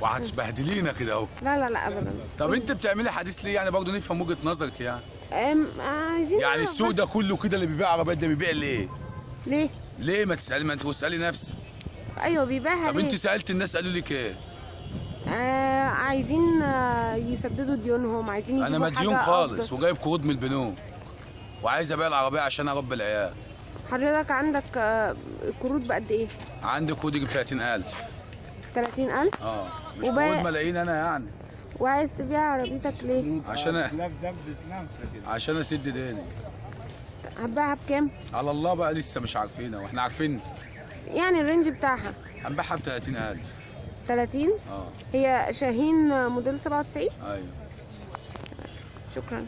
وهتبهدلينا كده اهو. لا لا لا ابدا. طب انت بتعملي حديث ليه يعني؟ برضه نفهم وجهة نظرك يعني. أم، عايزين يعني السوق ده كله كده اللي بيبيع عربيات ده بيبيع ليه؟ ليه؟ ليه ما تسألي ما انت تسالي نفسك أيوه بيبيعها طب انت سألت الناس قالوا لك إيه؟ آه عايزين آه يسددوا ديونهم عايزين يجيبوا أنا مديون خالص أفضل. وجايب قروض من البنوك. وعايز أبيع العربية عشان أربي العيال. حضرتك عندك آه قروض بقد إيه؟ عندي قروض يجيب 30000 30000 آه مش قروض ملايين أنا يعني. وعايز تبيع عربيتك ليه؟ عشان أ- عشان أسد ديني. هتبيعها بكام؟ على الله بقى لسه مش عارفينها وإحنا عارفين. يعني الرينج بتاعها. هنبيعها ب 30000 30 آه. هي شاهين موديل 97 أيوه. شكرا.